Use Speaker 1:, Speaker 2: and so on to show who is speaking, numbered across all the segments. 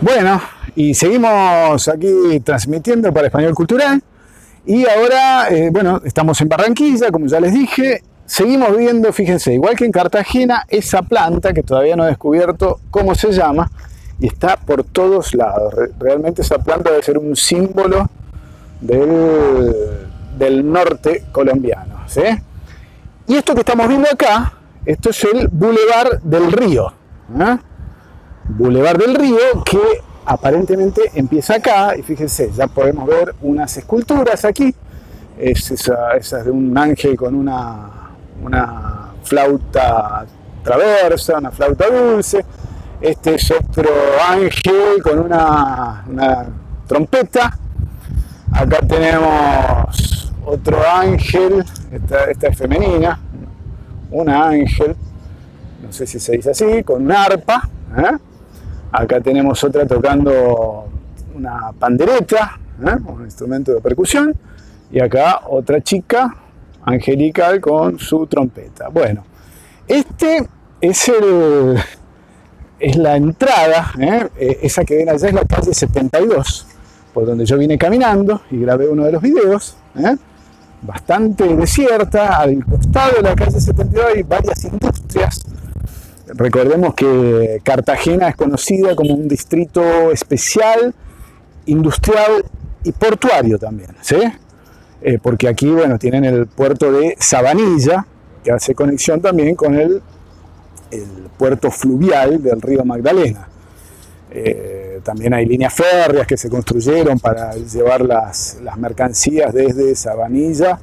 Speaker 1: Bueno, y seguimos aquí transmitiendo para Español Cultural. Y ahora, eh, bueno, estamos en Barranquilla, como ya les dije. Seguimos viendo, fíjense, igual que en Cartagena, esa planta que todavía no he descubierto cómo se llama y está por todos lados. Realmente esa planta debe ser un símbolo del, norte colombiano. ¿sí? Y esto que estamos viendo acá, esto es el Boulevard del Río. ¿eh? Boulevard del Río que aparentemente empieza acá y fíjense, ya podemos ver unas esculturas aquí. Es de un ángel con una, una flauta traversa, una flauta dulce. Este es otro ángel con una, trompeta. Acá tenemos otro ángel, esta, esta, es femenina, una ángel, no sé si se dice así, con un arpa. ¿eh? Acá tenemos otra tocando una pandereta, ¿eh? un instrumento de percusión. Y acá otra chica angelical con su trompeta. Bueno, este es el es la entrada, ¿eh? Eh, esa que ven allá es la calle 72, por donde yo vine caminando y grabé uno de los videos, bastante desierta, al costado de la calle 72 hay varias industrias Recordemos que Cartagena es conocida como un distrito especial, industrial y portuario también, ¿sí? Eh, porque aquí, bueno, tienen el puerto de Sabanilla, que hace conexión también con el, el puerto fluvial del río Magdalena. Eh, también hay líneas férreas que se construyeron para llevar las, las mercancías desde Sabanilla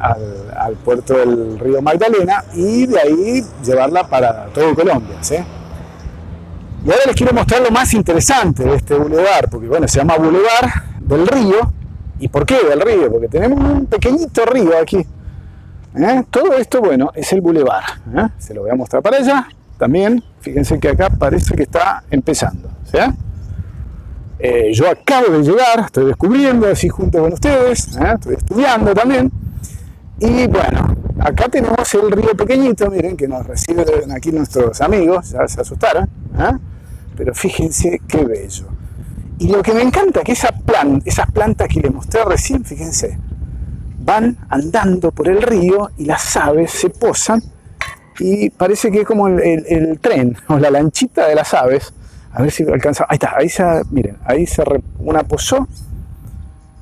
Speaker 1: al, puerto del río Magdalena y de ahí llevarla para todo Colombia. Y ahora les quiero mostrar lo más interesante de este bulevar, porque bueno, se llama Boulevard del Río. ¿Y por qué del río? Porque tenemos un pequeñito río aquí. ¿eh? Todo esto, bueno, es el bulevar. ¿eh? Se lo voy a mostrar para allá. También, fíjense que acá parece que está empezando. Eh, yo acabo de llegar, estoy descubriendo así junto con ustedes, estoy estudiando también. Y bueno, acá tenemos el río pequeñito, miren, que nos reciben aquí nuestros amigos, ya se asustaron, ¿ah? pero fíjense qué bello. Y lo que me encanta que esas plantas que les mostré recién, fíjense, van andando por el río y las aves se posan y parece que es como el, tren o la lanchita de las aves. A ver si alcanza. Ahí está, ahí se, miren, ahí se una posó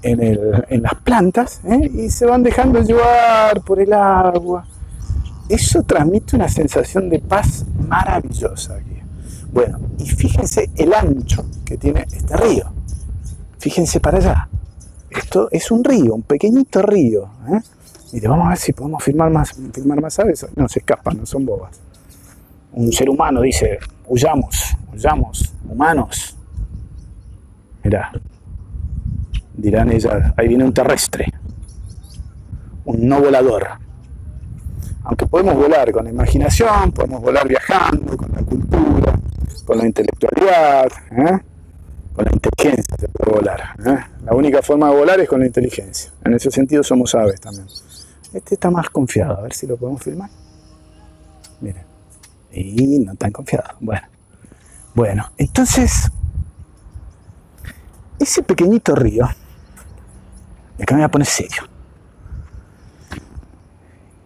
Speaker 1: en, las plantas ¿eh? y se van dejando llevar por el agua. Eso transmite una sensación de paz maravillosa aquí. Bueno, y fíjense el ancho que tiene este río. Fíjense para allá. Esto es un río, un pequeñito río. ¿eh? Vamos a ver si podemos filmar más, filmar más aves. No, se escapan, no son bobas. Un ser humano dice, huyamos, huyamos, humanos. Mira, dirán ellas, ahí viene un terrestre, un no volador. Aunque podemos volar con la imaginación, podemos volar viajando, con la cultura, con la intelectualidad, ¿eh? con la inteligencia se puede volar. ¿eh? La única forma de volar es con la inteligencia. En ese sentido somos aves también. Este está más confiado, a ver si lo podemos filmar. Miren. Y no tan confiado. Bueno. Bueno, entonces, ese pequeñito río acá me voy a poner serio.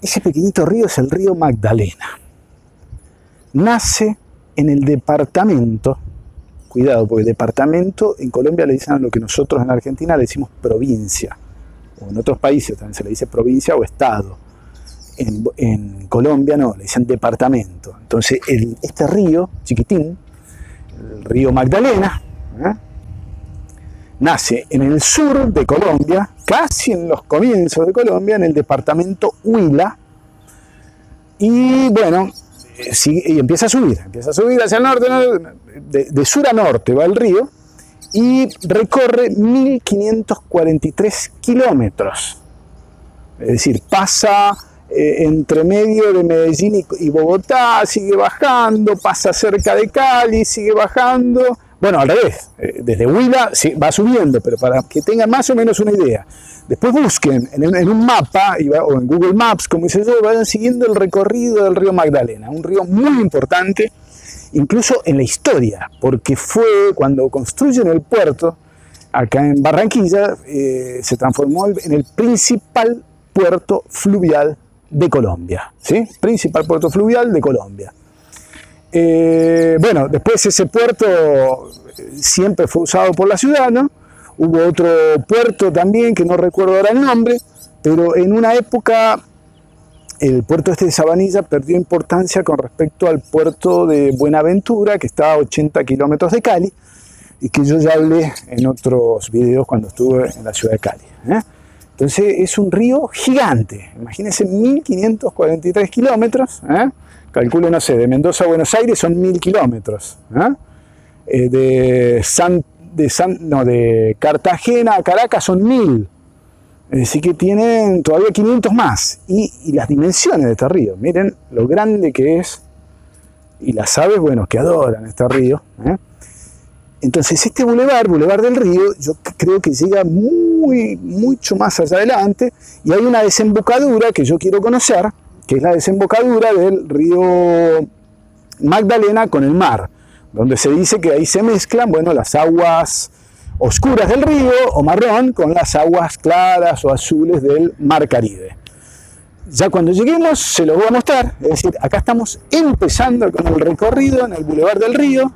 Speaker 1: Ese pequeñito río es el río Magdalena. Nace en el departamento, cuidado, porque departamento en Colombia le dicen lo que nosotros en Argentina le decimos provincia, o en otros países también se le dice provincia o estado. En, Colombia no, le dicen departamento. Entonces, este río chiquitín, el río Magdalena, ¿eh? Nace en el sur de Colombia, casi en los comienzos de Colombia, en el departamento Huila, y bueno, eh, y empieza a subir, empieza a subir hacia el norte, de, sur a norte va el río, y recorre 1543 kilómetros. Es decir, pasa eh, entre medio de Medellín y, Bogotá, sigue bajando, pasa cerca de Cali, sigue bajando, bueno, al revés, eh, desde Huila va subiendo, pero para que tengan más o menos una idea. Después busquen en, un mapa o en Google Maps, como dice yo, vayan siguiendo el recorrido del río Magdalena, un río muy importante incluso en la historia, porque fue cuando construyen el puerto, acá en Barranquilla, eh, se transformó en el principal puerto fluvial de Colombia, ¿sí? Principal puerto fluvial de Colombia. Eh, bueno, después ese puerto siempre fue usado por la ciudad, ¿no? Hubo otro puerto también, que no recuerdo ahora el nombre, pero en una época el puerto este de Sabanilla perdió importancia con respecto al puerto de Buenaventura, que está a 80 kilómetros de Cali, y que yo ya hablé en otros videos cuando estuve en la ciudad de Cali. ¿eh? Entonces es un río gigante, imagínense 1543 kilómetros, ¿eh? Calculo, no sé, de Mendoza a Buenos Aires son 1000 kilómetros, ¿eh? Eh, de, San, de, San, no, de Cartagena a Caracas son 1000, Así que tienen todavía 500 más. Y, las dimensiones de este río, miren lo grande que es. Y las aves, bueno, que adoran este río. ¿eh? Entonces este bulevar, Boulevard del Río, yo creo que llega muy, mucho más allá adelante y hay una desembocadura que yo quiero conocer, que es la desembocadura del río Magdalena con el mar, donde se dice que ahí se mezclan, bueno, las aguas oscuras del río o marrón con las aguas claras o azules del mar Caribe. Ya cuando lleguemos se los voy a mostrar, es decir, acá estamos empezando con el recorrido en el Boulevard del Río,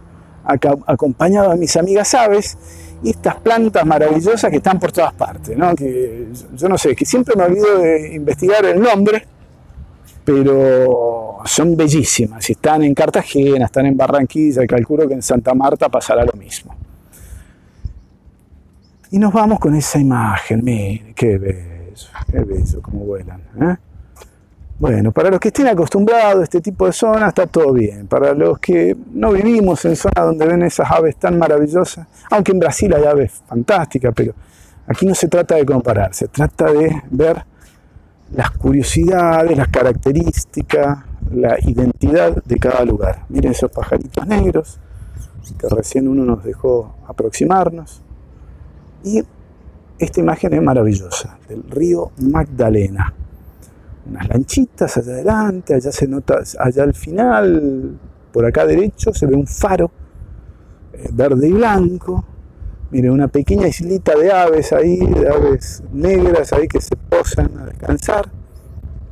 Speaker 1: acá, acompañado de mis amigas aves, y estas plantas maravillosas que están por todas partes, ¿no? que yo no sé, que siempre me olvido de investigar el nombre, pero son bellísimas, si están en Cartagena, están en Barranquilla, calculo que en Santa Marta pasará lo mismo. Y nos vamos con esa imagen, mire, qué bello, qué bello cómo vuelan. ¿eh? Bueno, para los que estén acostumbrados a este tipo de zonas está todo bien. Para los que no vivimos en zonas donde ven esas aves tan maravillosas, aunque en Brasil hay aves fantásticas, pero aquí no se trata de comparar, se trata de ver las curiosidades, las características, la identidad de cada lugar. Miren esos pajaritos negros que recién uno nos dejó aproximarnos. Y esta imagen es maravillosa, del río Magdalena. Unas lanchitas allá adelante, allá se nota, allá al final, por acá derecho, se ve un faro eh, verde y blanco. Miren, una pequeña islita de aves ahí, de aves negras ahí que se posan a descansar.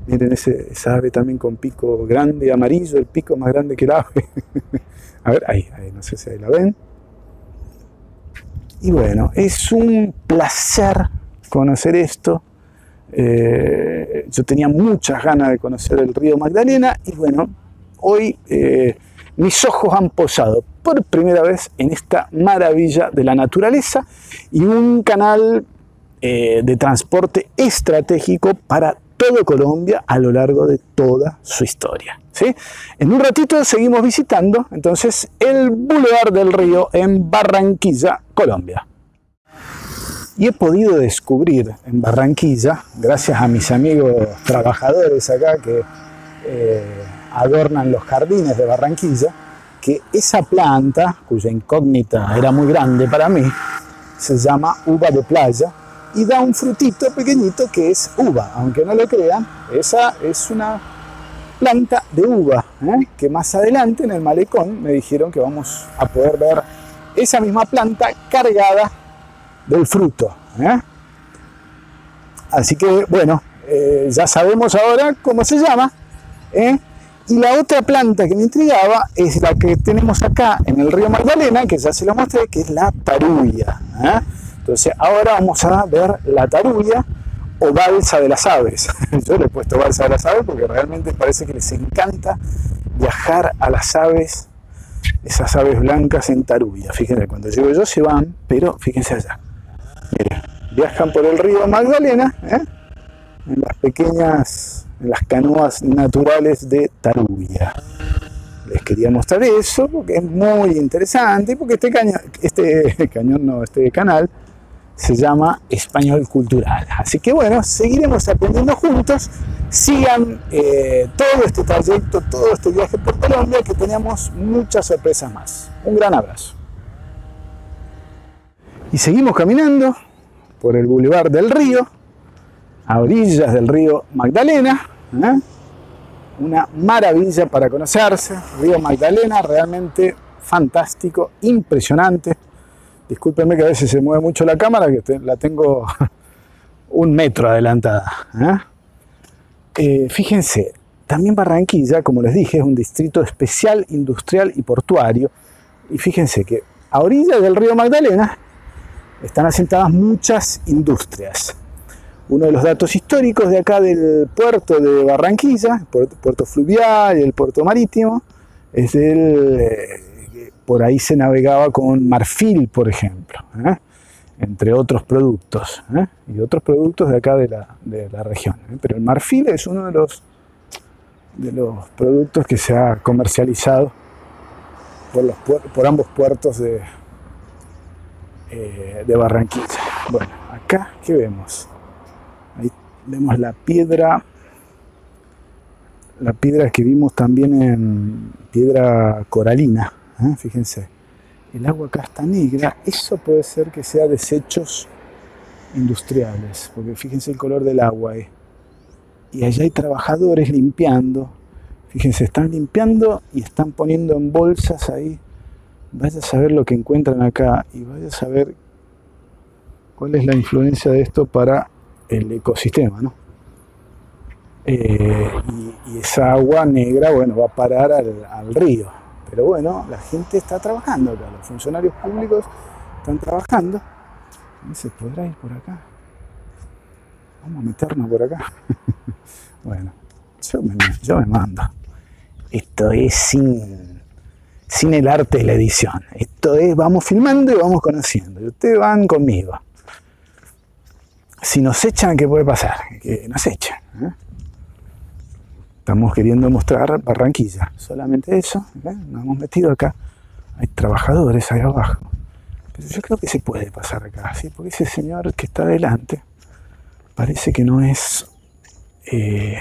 Speaker 1: Miren ese, esa ave también con pico grande, amarillo, el pico más grande que el ave. a ver, ahí, ahí, no sé si ahí la ven. Y bueno, es un placer conocer esto. Eh, yo tenía muchas ganas de conocer el río Magdalena y bueno, hoy eh, mis ojos han posado por primera vez en esta maravilla de la naturaleza y un canal eh, de transporte estratégico para todo Colombia a lo largo de toda su historia. ¿sí? En un ratito seguimos visitando entonces el Boulevard del Río en Barranquilla, Colombia. Y he podido descubrir en Barranquilla, gracias a mis amigos trabajadores acá que eh, adornan los jardines de Barranquilla, que esa planta, cuya incógnita era muy grande para mí, se llama uva de playa y da un frutito pequeñito que es uva. Aunque no lo crean, esa es una planta de uva, ¿eh? que más adelante en el malecón me dijeron que vamos a poder ver esa misma planta cargada del fruto. ¿eh? Así que bueno, eh, ya sabemos ahora cómo se llama. Y la otra planta que me intrigaba es la que tenemos acá en el río Magdalena, que ya se lo mostré, que es la tarulla. Entonces ahora vamos a ver la tarulla o balsa de las aves. Yo le he puesto balsa de las aves porque realmente parece que les encanta viajar a las aves, esas aves blancas en tarulla. Fíjense, cuando llego yo se van, pero fíjense allá. Miren, viajan por el río Magdalena, ¿eh? en las pequeñas, las canoas naturales de Tarulla. Les quería mostrar eso porque es muy interesante, porque este cañón, este cañón no, este canal se llama Español Cultural. Así que bueno, seguiremos aprendiendo juntos. Sigan eh, todo este trayecto, todo este viaje por Colombia, que tenemos muchas sorpresas más. Un gran abrazo. Y seguimos caminando por el Boulevard del Río, a orillas del río Magdalena. ¿eh? una maravilla para conocerse. Río Magdalena, realmente fantástico, impresionante. Discúlpenme que a veces se mueve mucho la cámara, que la tengo un metro adelantada. ¿eh? Eh, fíjense, también Barranquilla, como les dije, es un distrito especial, industrial y portuario. Y fíjense que a orillas del río Magdalena están asentadas muchas industrias. Uno de los datos históricos de acá del puerto de Barranquilla, el puerto fluvial el puerto marítimo, es el, eh, por ahí se navegaba con marfil, por ejemplo, ¿eh? entre otros productos, ¿eh? y otros productos de acá de la, región. Pero el marfil es uno de los, de los productos que se ha comercializado por, los, por ambos puertos de, de Barranquilla. Bueno, acá, ¿qué vemos? Ahí vemos la piedra, la piedra que vimos también en piedra coralina, ¿eh? fíjense. El agua acá está negra, eso puede ser que sea desechos industriales, porque fíjense el color del agua. ¿eh? Y allá hay trabajadores limpiando, fíjense, están limpiando y están poniendo en bolsas ahí. Vaya a saber lo que encuentran acá y vaya a saber cuál es la influencia de esto para el ecosistema, ¿no? Eh, y, esa agua negra, bueno, va a parar al, río. Pero bueno, la gente está trabajando acá, los funcionarios públicos están trabajando. ¿Se podrá ir por acá? Vamos a meternos por acá. bueno, yo me, mando. Esto es sin, sin el arte de la edición. Esto es, vamos filmando y vamos conociendo. Ustedes van conmigo si nos echan, ¿qué puede pasar? Que nos echan. Estamos queriendo mostrar Barranquilla, solamente eso. Nos hemos metido acá. Hay trabajadores ahí abajo. Pero yo creo que se puede pasar acá, ¿sí? porque ese señor que está adelante parece que no es. Eh,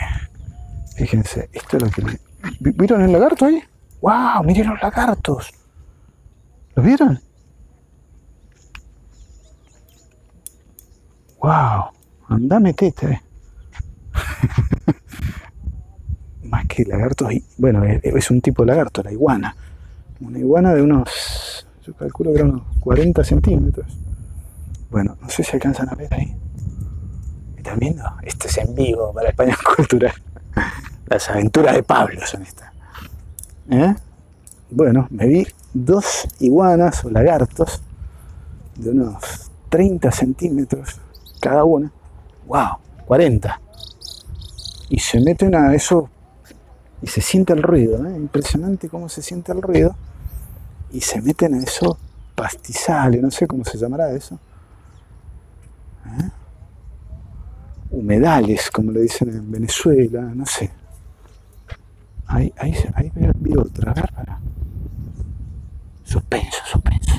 Speaker 1: fíjense, esto es lo que me. ¿Vieron el lagarto ahí? ¡Wow! ¡Miren los lagartos! ¿Lo vieron? ¡Wow! Anda, metete. Eh. Más que lagartos, bueno, es un tipo de lagarto, la iguana. Una iguana de unos, yo calculo que eran unos 40 centímetros. Bueno, no sé si alcanzan a ver ahí. ¿Están viendo? Este es en vivo para España Cultural. Las aventuras de Pablo son estas. ¿Eh? Bueno, me vi dos iguanas o lagartos de unos 30 centímetros cada una. ¡Wow! 40. Y se meten a eso y se siente el ruido, ¿eh? impresionante cómo se siente el ruido. Y se meten a esos pastizales, no sé cómo se llamará eso. ¿Eh? Humedales, como le dicen en Venezuela, no sé. Ahí, ahí, ahí otra, a para. Suspenso, suspenso.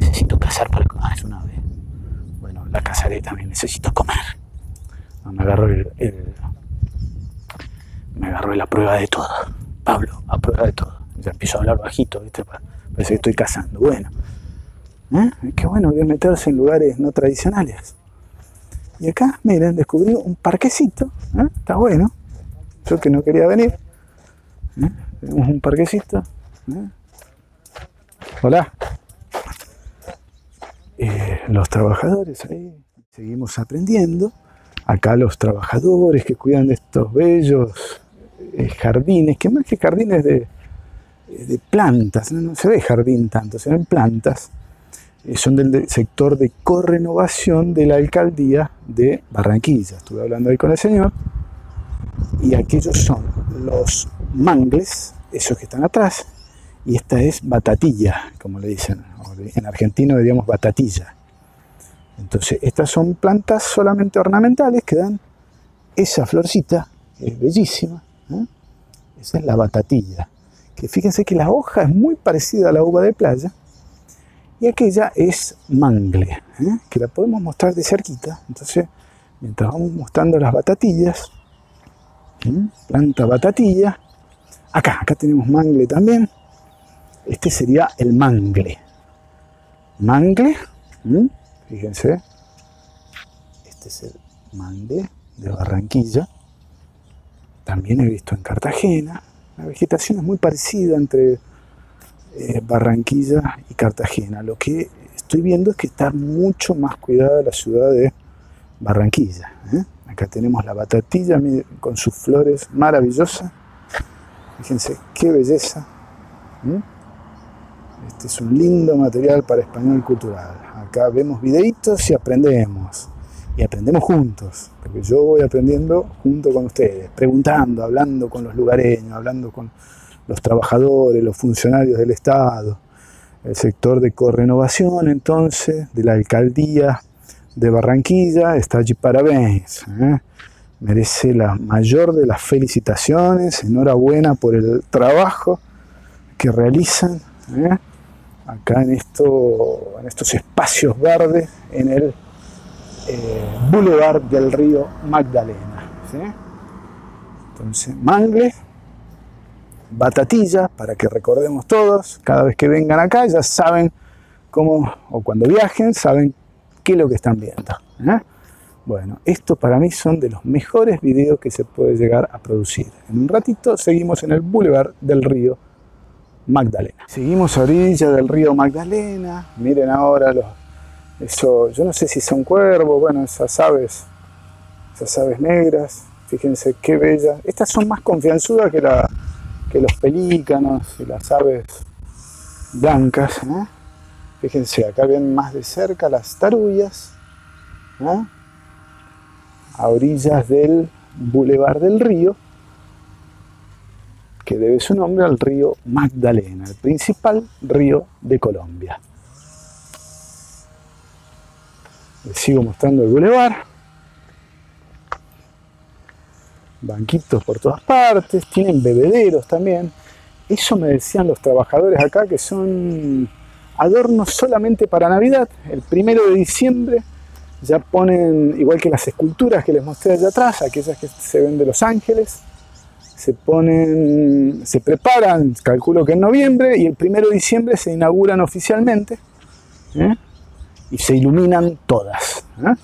Speaker 1: Necesito pasar por el... Ah, es una vez la casaré también, necesito comer. me agarró el, me agarró la prueba de todo. Pablo, a prueba de todo. Ya empiezo a hablar bajito, ¿viste? Parece que estoy cazando. Bueno, ¿eh? qué bueno que meterse en lugares no tradicionales. Y acá, miren, descubrí un parquecito. ¿eh? Está bueno. Yo que no quería venir. ¿eh? Tenemos un parquecito. Hola. Eh, los trabajadores ahí. Seguimos aprendiendo. Acá los trabajadores que cuidan de estos bellos eh, jardines, que más que jardines de, de plantas, no, se ve jardín tanto, se ven plantas, eh, son del sector de correnovación de la alcaldía de Barranquilla. Estuve hablando ahí con el señor. Y aquellos son los mangles, esos que están atrás, y esta es batatilla, como le dicen. En argentino diríamos batatilla. Entonces, estas son plantas solamente ornamentales que dan esa florcita, que es bellísima. ¿eh? Esa es la batatilla. Que fíjense que la hoja es muy parecida a la uva de playa. Y aquella es mangle, ¿eh? que la podemos mostrar de cerquita. Entonces, mientras vamos mostrando las batatillas, ¿eh? planta batatilla, acá, acá tenemos mangle también este sería el mangle. Mangle, fíjense, este es el mangle de Barranquilla. también he visto en Cartagena. La vegetación es muy parecida entre eh, Barranquilla y Cartagena. Lo que estoy viendo es que está mucho más cuidada la ciudad de Barranquilla. ¿eh? Acá tenemos la batatilla con sus flores maravillosas. Fíjense qué belleza. Este es un lindo material para español cultural. Acá vemos videitos y aprendemos. Y aprendemos juntos, porque yo voy aprendiendo junto con ustedes, preguntando, hablando con los lugareños, hablando con los trabajadores, los funcionarios del Estado, el sector de correnovación entonces, de la alcaldía de Barranquilla, está allí parabéns. ¿eh? Merece la mayor de las felicitaciones, enhorabuena por el trabajo que realizan. ¿eh? Acá en, esto, en estos espacios verdes en el eh, Boulevard del río Magdalena. Entonces, mangle, batatilla, para que recordemos todos, cada vez que vengan acá ya saben cómo, o cuando viajen, saben qué es lo que están viendo. ¿eh? Bueno, esto para mí son de los mejores videos que se puede llegar a producir. En un ratito seguimos en el Boulevard del río Magdalena. Seguimos a orilla del río Magdalena. Miren ahora los, eso, yo no sé si son cuervos, bueno, esas aves, esas aves negras. Fíjense qué bellas. Estas son más confianzudas que, la, que los pelícanos y las aves blancas. Fíjense, acá ven más de cerca las tarullas. A orillas del bulevar del río que debe su nombre al río Magdalena, el principal río de Colombia. Les sigo mostrando el bulevar. Banquitos por todas partes, tienen bebederos también. Eso me decían los trabajadores acá que son adornos solamente para Navidad. El primero de diciembre ya ponen, igual que las esculturas que les mostré allá atrás, aquellas que se ven de Los Ángeles, se ponen, se preparan, calculo que en noviembre, y el primero de diciembre se inauguran oficialmente ¿eh? y se iluminan todas. ¿eh?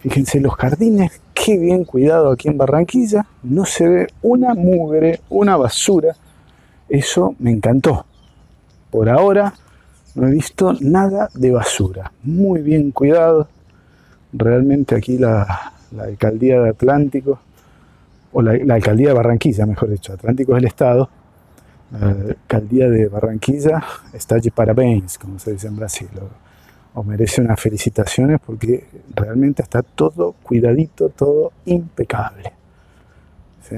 Speaker 1: Fíjense los jardines, qué bien cuidado aquí en Barranquilla, no se ve una mugre, una basura, eso me encantó. Por ahora no he visto nada de basura, muy bien cuidado, realmente aquí la, la alcaldía de Atlántico o la, alcaldía de Barranquilla, mejor dicho, Atlántico es el Estado, la alcaldía de Barranquilla está allí parabéns, como se dice en Brasil, o, merece unas felicitaciones porque realmente está todo cuidadito, todo impecable. ¿sí?